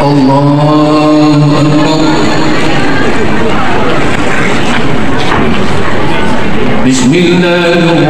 الله أكبر. بسم الله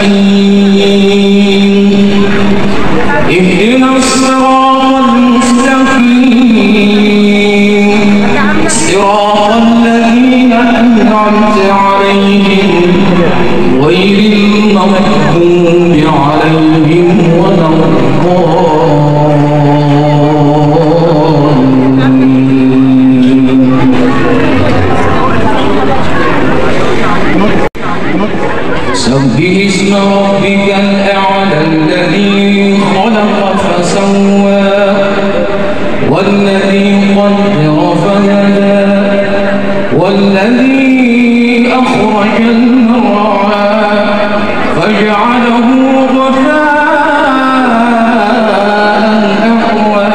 نستعين اهدنا الصراط المستقيم. عليهم. غير المغضوب عليهم ولا الضالين. سبح اسم ربك الأعلى الذي خلق فسوى والذي قدر فهدى والذي أخرج المرعى فجعله غثاء أحوى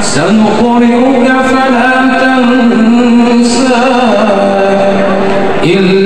سنقرئك فلا تنسى إلا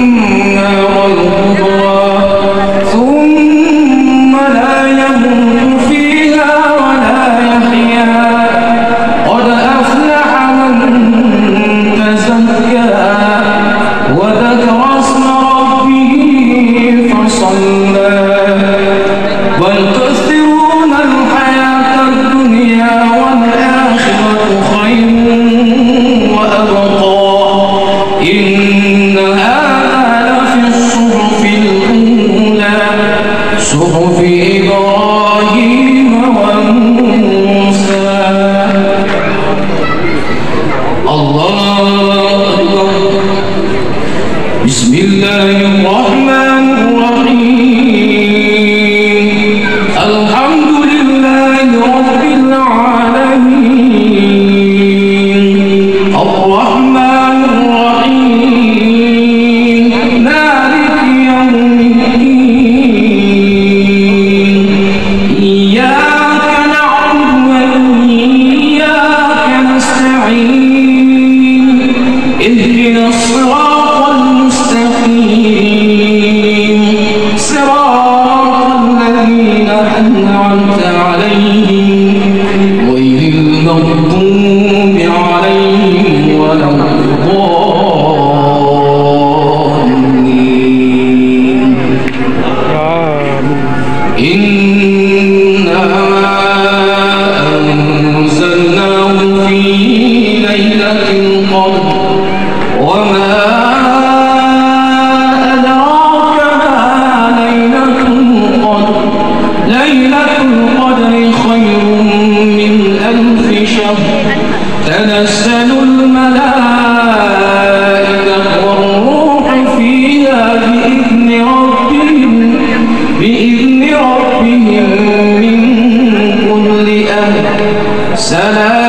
الله أكبر بسم الله الرحمن أنعمت شهر تنزل الملائكة والروح فيها بإذن ربهم بإذن ربهم من كل أمر. سلام.